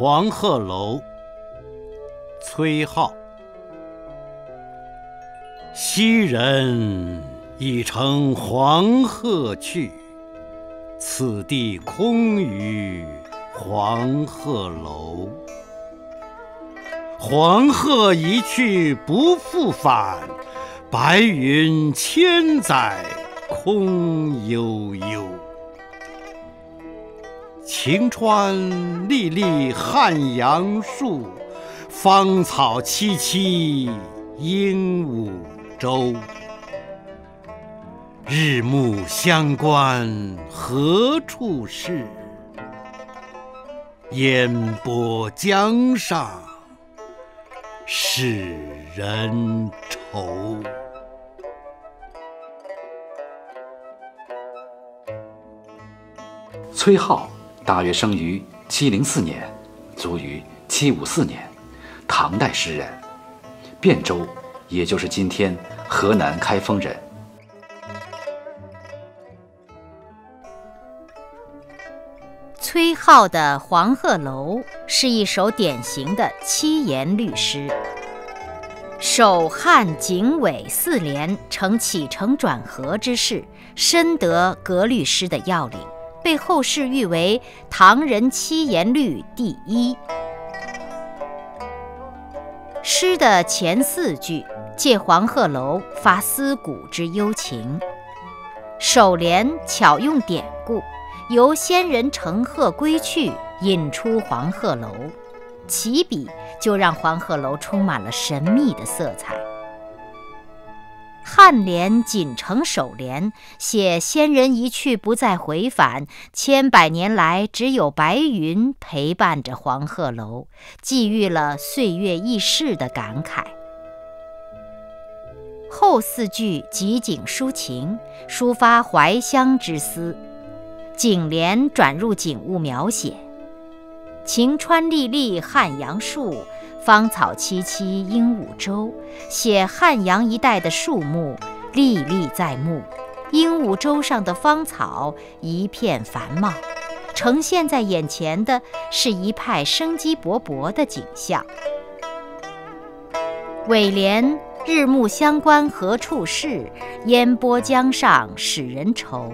黄鹤楼，崔颢。昔人已乘黄鹤去，此地空余黄鹤楼。黄鹤一去不复返，白云千载空悠悠。晴川历历汉阳树，芳草萋萋鹦鹉洲。日暮乡关何处是？烟波江上使人愁。崔颢大约生于七零四年，卒于七五四年，唐代诗人，汴州，也就是今天河南开封人。崔颢的《黄鹤楼》是一首典型的七言律诗，首汉景尾四联成起承转合之势，深得格律诗的要领。被后世誉为唐人七言律第一。诗的前四句借黄鹤楼发思古之幽情，首联巧用典故，由仙人乘鹤归去引出黄鹤楼，起笔就让黄鹤楼充满了神秘的色彩。颔联紧承首联，写仙人一去不再回返，千百年来只有白云陪伴着黄鹤楼，寄予了岁月易逝的感慨。后四句集景抒情，抒发怀乡之思，景联转入景物描写，晴川历历汉阳树。芳草萋萋鹦鹉洲，写汉阳一带的树木历历在目，鹦鹉洲上的芳草一片繁茂，呈现在眼前的是一派生机勃勃的景象。尾联“日暮乡关何处是，烟波江上使人愁”，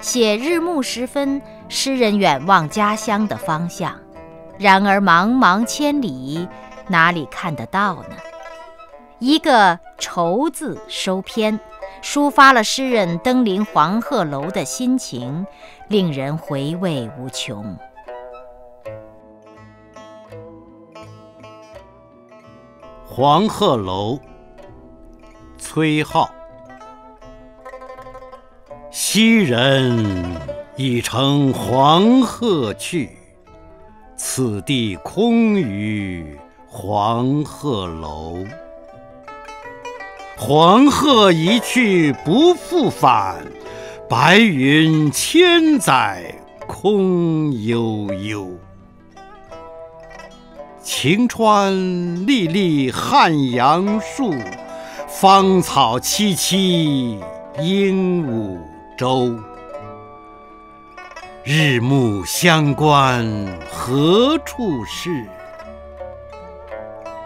写日暮时分，诗人远望家乡的方向。然而茫茫千里。哪里看得到呢？一个“愁”字收篇，抒发了诗人登临黄鹤楼的心情，令人回味无穷。黄鹤楼，崔颢。昔人已乘黄鹤去，此地空余。黄鹤楼，黄鹤一去不复返，白云千载空悠悠。晴川历历汉阳树，芳草萋萋鹦鹉洲。日暮乡关何处是？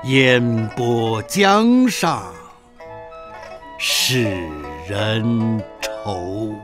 烟波江上使人愁。